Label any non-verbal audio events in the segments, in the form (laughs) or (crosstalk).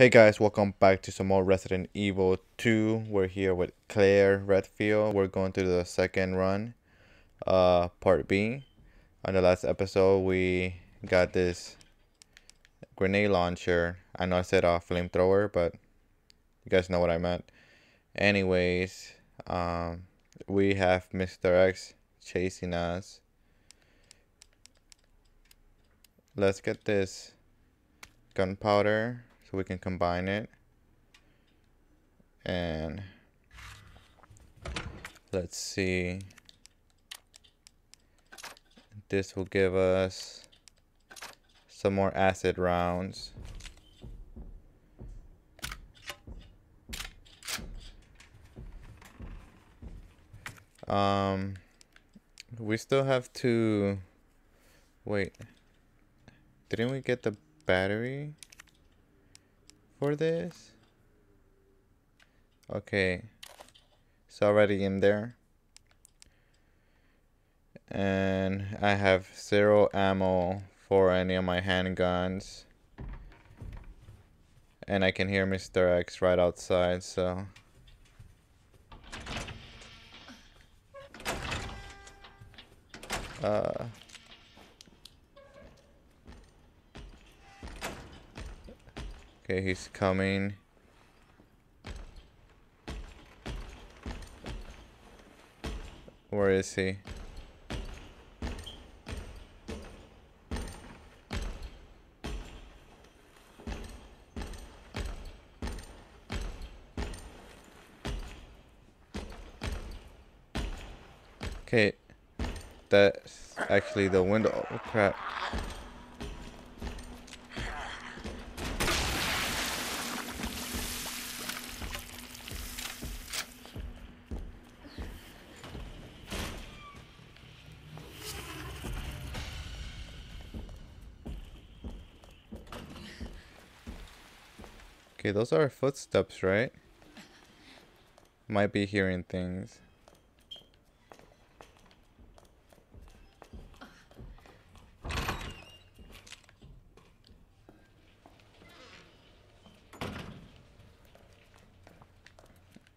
Hey guys, welcome back to some more Resident Evil 2. We're here with Claire Redfield. We're going through the second run, uh, part B. On the last episode, we got this grenade launcher. I know I said a flamethrower, but you guys know what I meant. Anyways, um, we have Mr. X chasing us. Let's get this gunpowder so we can combine it. And let's see. This will give us some more acid rounds. Um we still have to wait. Didn't we get the battery for this? Okay. It's already in there. And I have zero ammo for any of my handguns. And I can hear Mr. X right outside, so... Uh... Okay, he's coming. Where is he? Okay, that's actually the window. Oh crap. Okay, those are footsteps, right? Might be hearing things.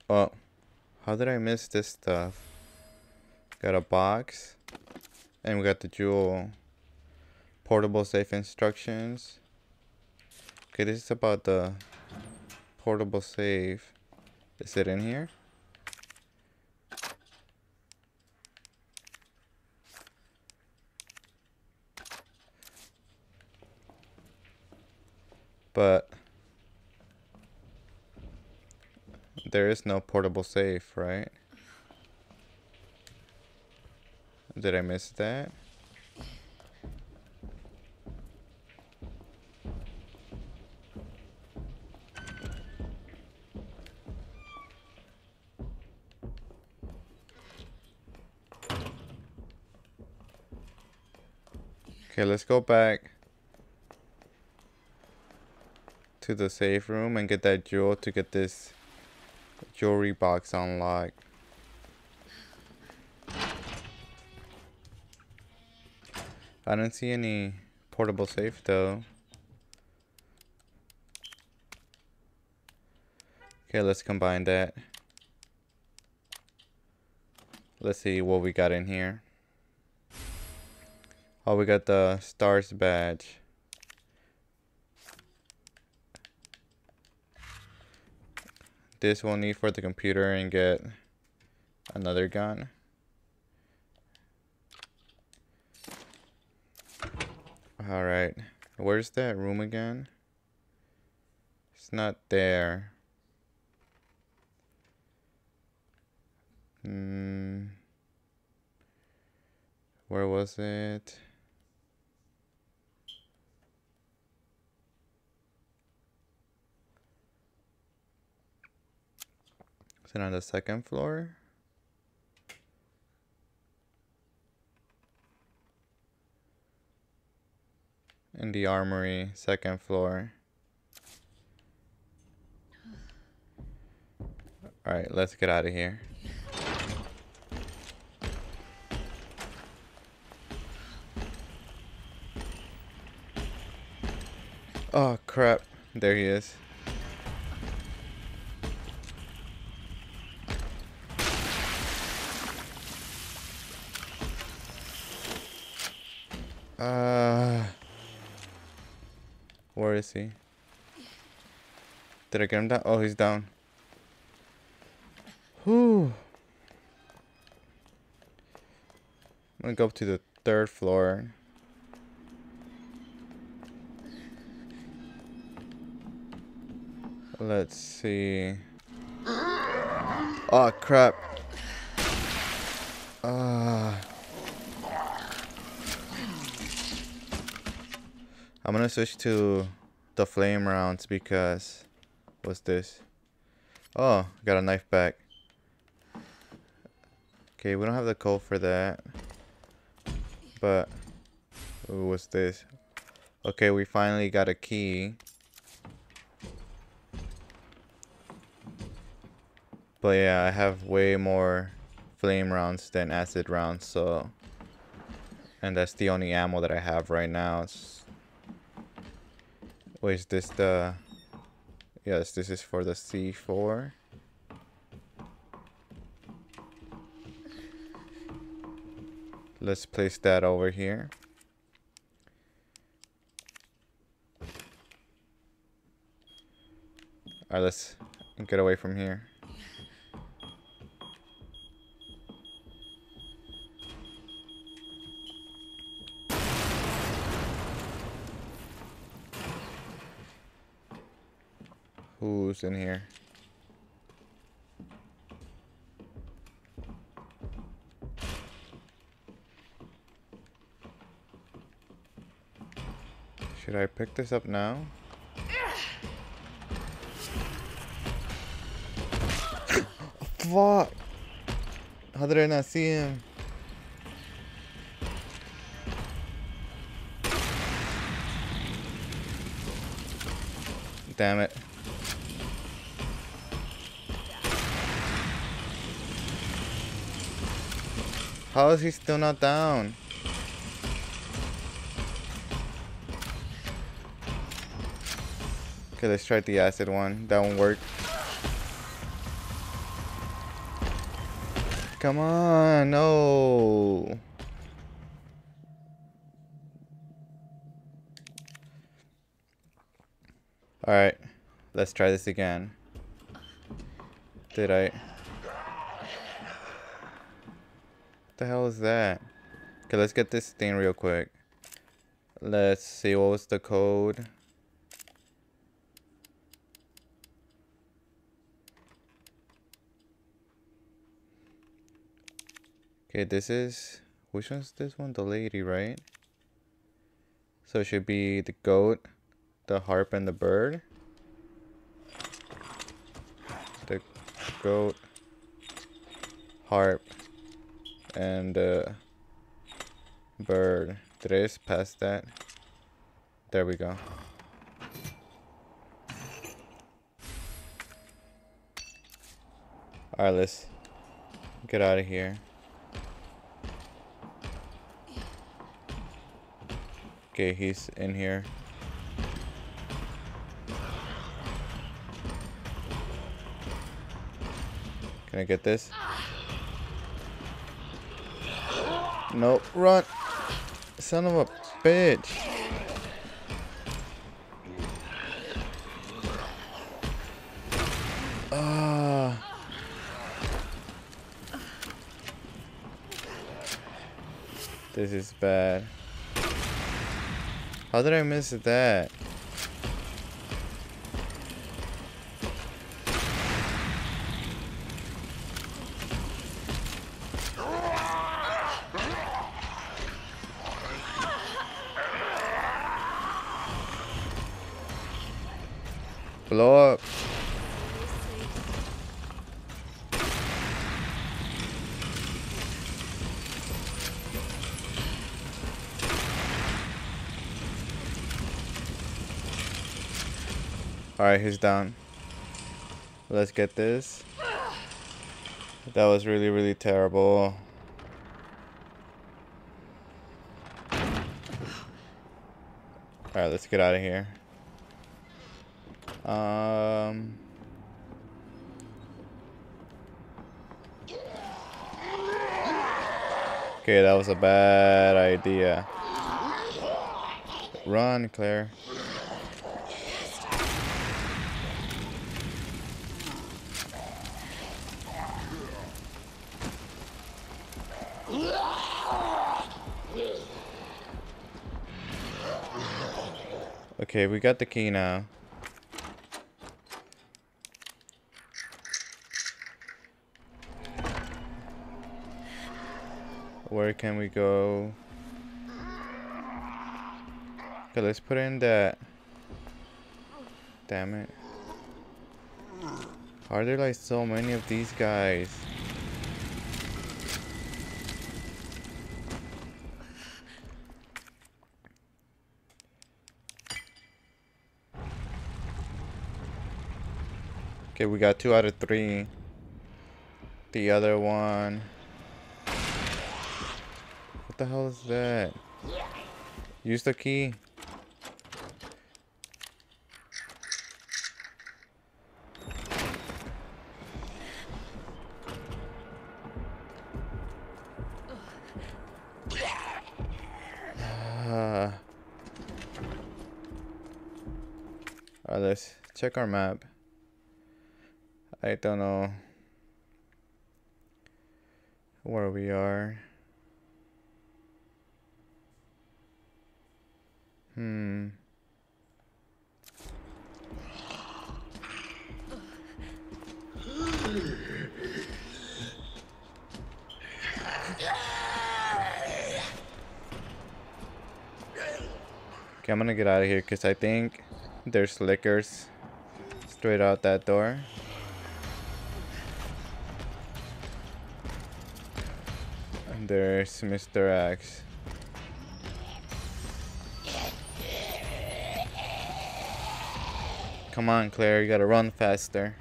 Oh, how did I miss this stuff? Got a box. And we got the jewel. Portable safe instructions. Okay, this is about the portable safe. Is it in here? But there is no portable safe, right? Did I miss that? Okay, let's go back to the safe room and get that jewel to get this jewelry box unlocked. I don't see any portable safe though. Okay, let's combine that. Let's see what we got in here. Oh, we got the stars badge. This we'll need for the computer and get another gun. Alright. Where's that room again? It's not there. Hmm. Where was it? It on the second floor? In the armory, second floor. Alright, let's get out of here. Oh crap, there he is. Uh, he? Did I get him down? Oh, he's down. Whew. I'm gonna go up to the third floor. Let's see. Oh crap. Uh, I'm gonna switch to the flame rounds because what's this? Oh, got a knife back. Okay, we don't have the code for that. But ooh, what's this? Okay, we finally got a key. But yeah, I have way more flame rounds than acid rounds, so and that's the only ammo that I have right now. It's... Wait, is this the Yes, this is for the C4. Let's place that over here. Alright, let's get away from here. In here? Should I pick this up now? (laughs) Fuck! How did I not see him? Damn it. How is he still not down? Okay, let's try the acid one. That won't work. Come on, no. Alright, let's try this again. Did I? The hell is that? Okay, let's get this thing real quick. Let's see, what was the code? Okay, this is, which one's this one? The lady, right? So it should be the goat, the harp, and the bird. The goat, harp, and uh, bird. Just pass that? There we go. Alright, let's get out of here. Okay, he's in here. Can I get this? Nope, run. Son of a bitch. Ah. This is bad. How did I miss that? Blow up. Alright, he's down. Let's get this. That was really, really terrible. Alright, let's get out of here. Um... Okay, that was a bad idea. Run, Claire. Okay, we got the key now. Where can we go? Okay, let's put in that. Damn it. Are there like so many of these guys? Okay, we got two out of three. The other one. What the hell is that? Use the key. Uh, let's check our map. I don't know where we are. Hmm. Okay, I'm gonna get out of here because I think there's lickers straight out that door. There's Mr. X. Come on, Claire, you gotta run faster.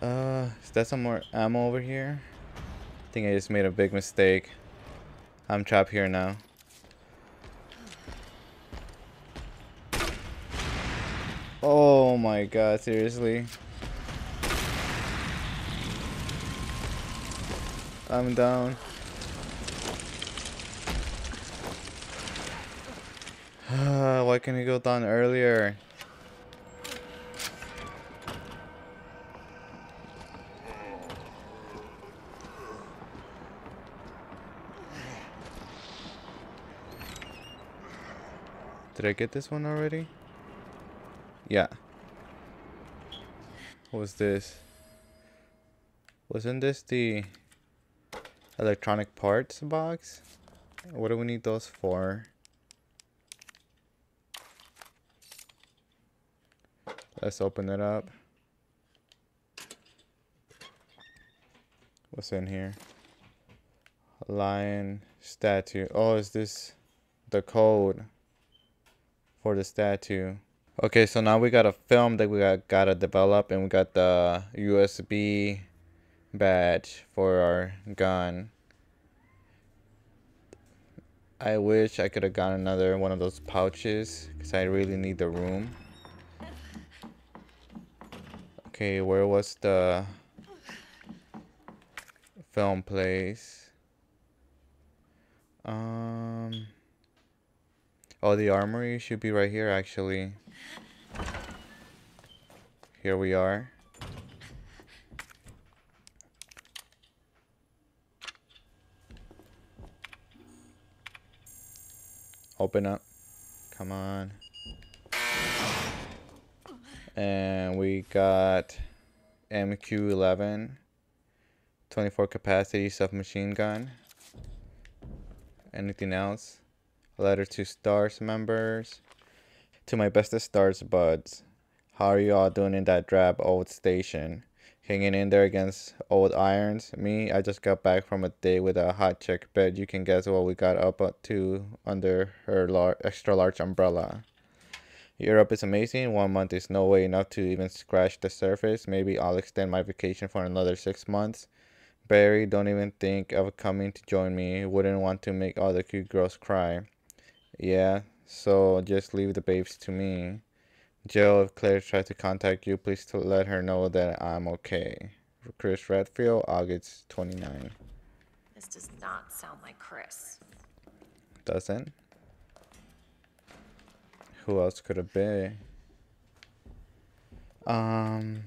Uh, is that some more ammo over here? I think I just made a big mistake. I'm trapped here now. Oh my god, seriously. I'm down. (sighs) Why can't you go down earlier? Did I get this one already? Yeah. What was this? Wasn't this the electronic parts box? What do we need those for? Let's open it up. What's in here? Lion statue. Oh, is this the code for the statue? Okay, so now we got a film that we got gotta develop, and we got the USB badge for our gun. I wish I could have gotten another one of those pouches, because I really need the room. Okay, where was the film place? Um... Oh, the armory should be right here, actually. Here we are. Open up. Come on. And we got MQ-11. 24 capacity submachine gun. Anything else? Letter to STARS members. To my bestest STARS buds. How are you all doing in that drab old station? Hanging in there against old Irons? Me, I just got back from a day with a hot chick. Bet you can guess what we got up to under her lar extra large umbrella. Europe is amazing. One month is no way enough to even scratch the surface. Maybe I'll extend my vacation for another six months. Barry, don't even think of coming to join me. Wouldn't want to make all the cute girls cry. Yeah, so just leave the babes to me. Jill, if Claire tries to contact you, please to let her know that I'm okay. Chris Redfield, August 29. This does not sound like Chris. Doesn't? Who else could it be? Um,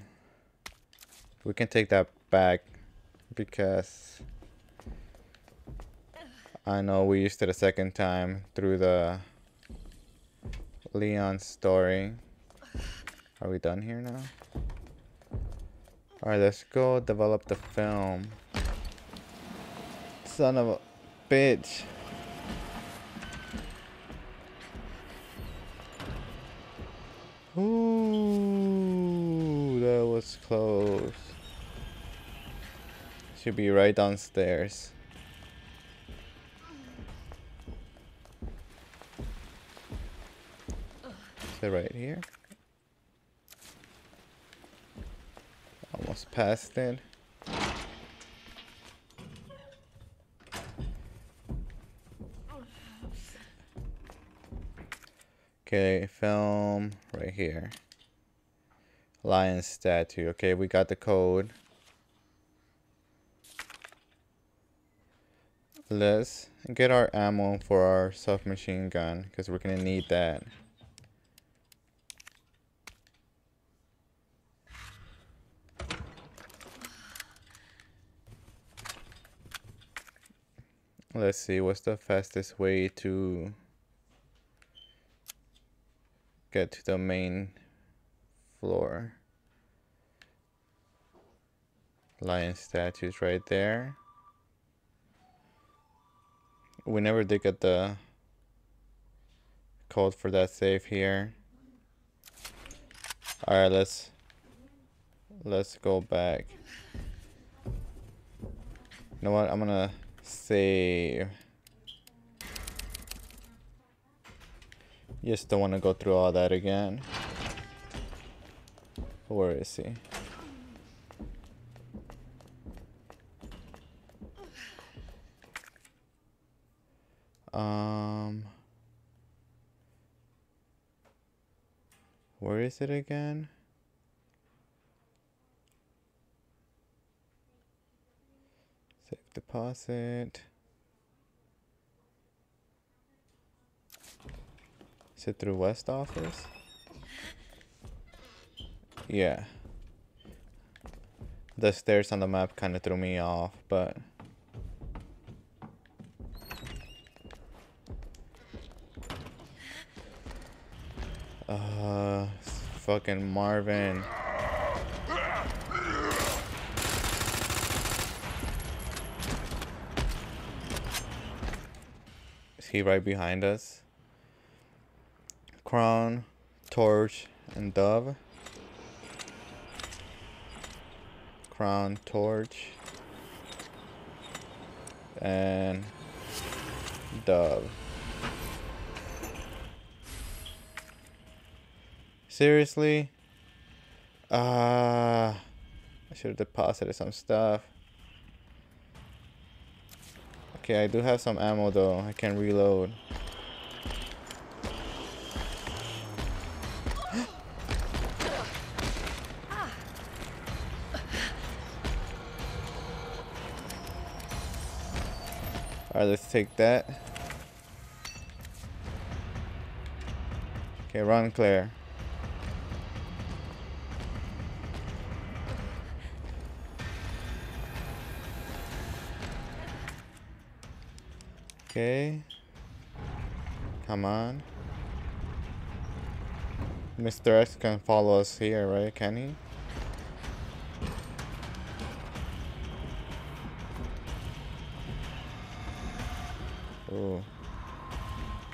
we can take that back because I know we used it a second time through the Leon story. Are we done here now? Alright, let's go develop the film. Son of a bitch. Ooh, that was close. Should be right downstairs. Right here? Almost past it. Okay, film right here. Lion statue. Okay, we got the code. Let's get our ammo for our submachine gun because we're gonna need that. Let's see, what's the fastest way to get to the main floor? Lion statues right there. We never did get the code for that safe here. Alright, let's let's go back. You know what? I'm gonna save. Just don't want to go through all that again. Where is he? Um, where is it again? Safe deposit. Is it through West office? Yeah. The stairs on the map kind of threw me off, but... Uh, fucking Marvin. He right behind us? Crown, Torch, and Dove. Crown, Torch, and Dove. Seriously? Uh, I should have deposited some stuff. Okay, I do have some ammo though. I can reload. (gasps) Alright, let's take that. Okay, run, Claire. Okay. Come on. Mr. X can follow us here, right? Can he? Ooh.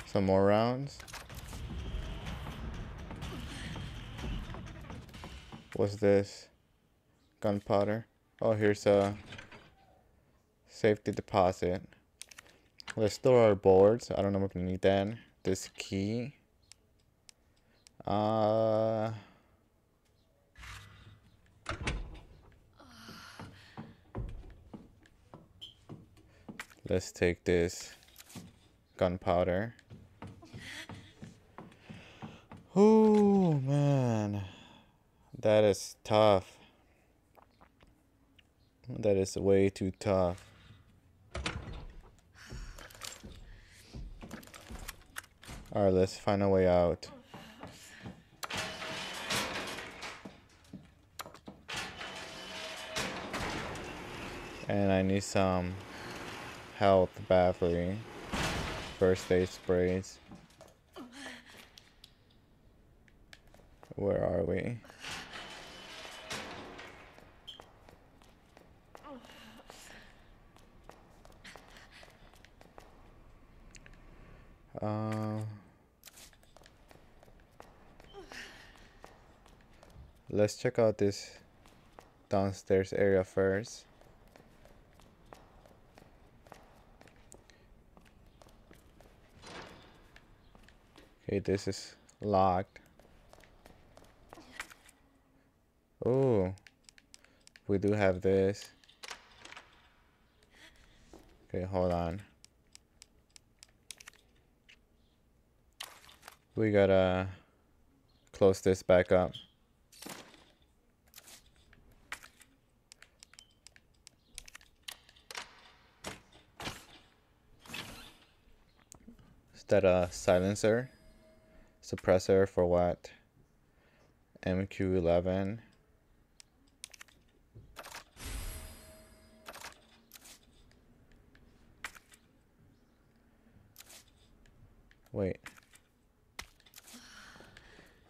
Some more rounds. What's this? Gunpowder. Oh, here's a safety deposit. Let's store our boards. I don't know if gonna need that. This key. Uh. Let's take this gunpowder. Oh man, that is tough. That is way too tough. Alright, let's find a way out. And I need some health badly. First aid sprays. Where are we? Uh, let's check out this downstairs area first. Okay, this is locked. Oh, we do have this. Okay, hold on. We gotta close this back up. That a silencer? Suppressor for what? MQ11. Wait.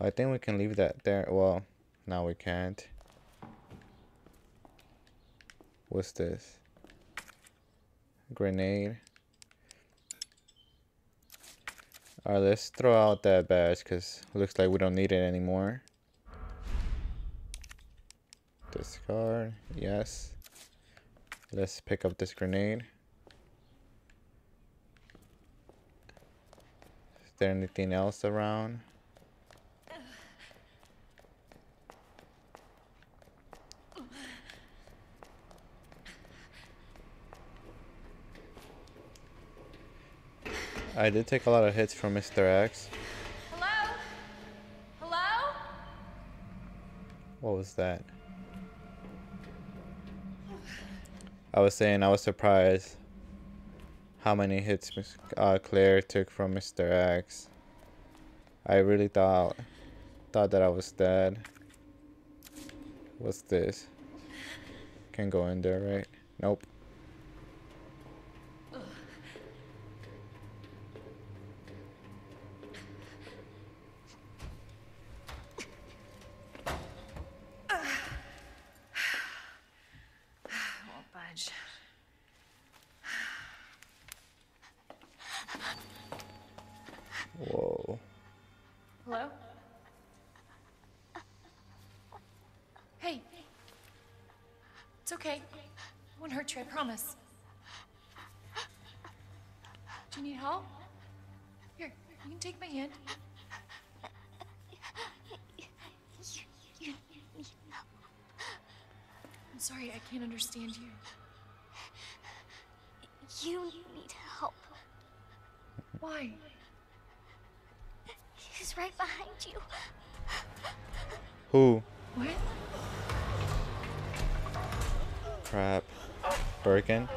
I think we can leave that there. Well, now we can't. What's this? Grenade. Alright, let's throw out that badge because looks like we don't need it anymore. Discard. Yes. Let's pick up this grenade. Is there anything else around? I did take a lot of hits from Mr. X. Hello? Hello? What was that? I was saying I was surprised how many hits uh, Claire took from Mr. X. I really thought thought that I was dead. What's this? Can't go in there, right? Nope. Won't budge. Whoa. Hello? Hey. It's okay. I won't hurt you, I promise. Do you need help? Here, you can take my hand. I'm sorry, I can't understand you. You need help. Why? He's right behind you. Who? What? Crap. Birkin?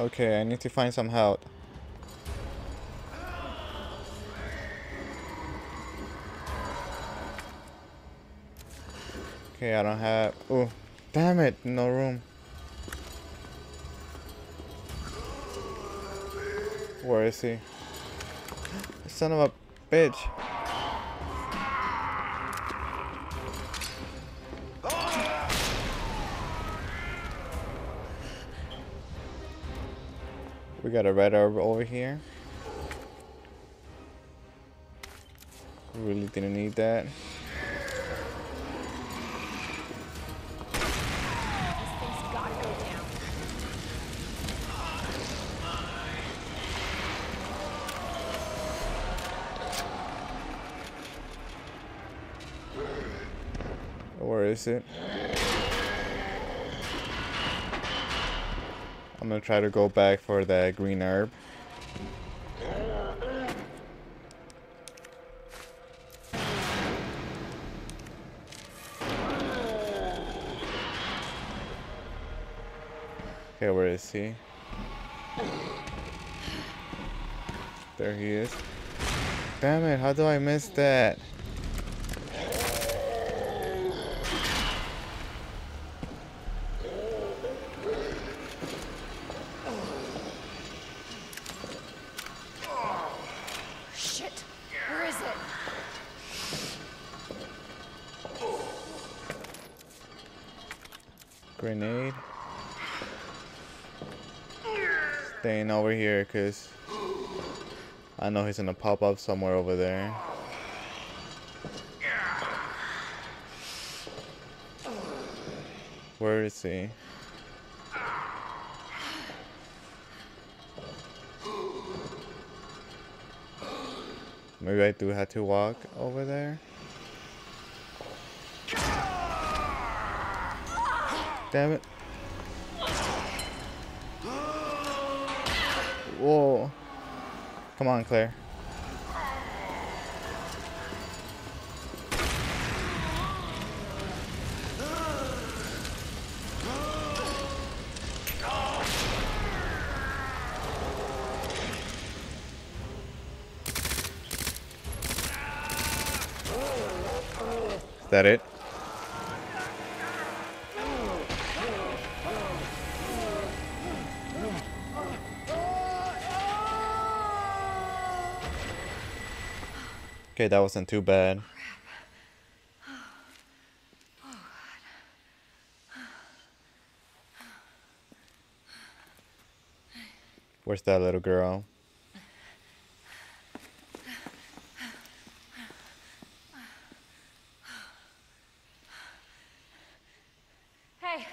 Okay, I need to find some help. Okay, I don't have. Oh, damn it! No room. Where is he? (gasps) Son of a bitch. We got a red over here. Really didn't need that. Where is it? Gonna try to go back for that green herb. Okay, where is he? There he is. Damn it, how do I miss that? Grenade. Staying over here because I know he's gonna pop up somewhere over there. Where is he? Maybe I do have to walk over there. Damn it. Whoa. Come on, Claire. Is that it? Okay, that wasn't too bad. Where's that little girl? Hey.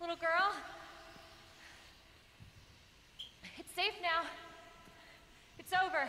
Little girl. It's safe now. It's over.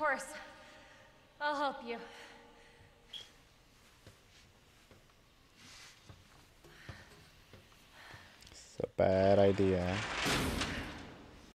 Of course. I'll help you. It's a bad idea.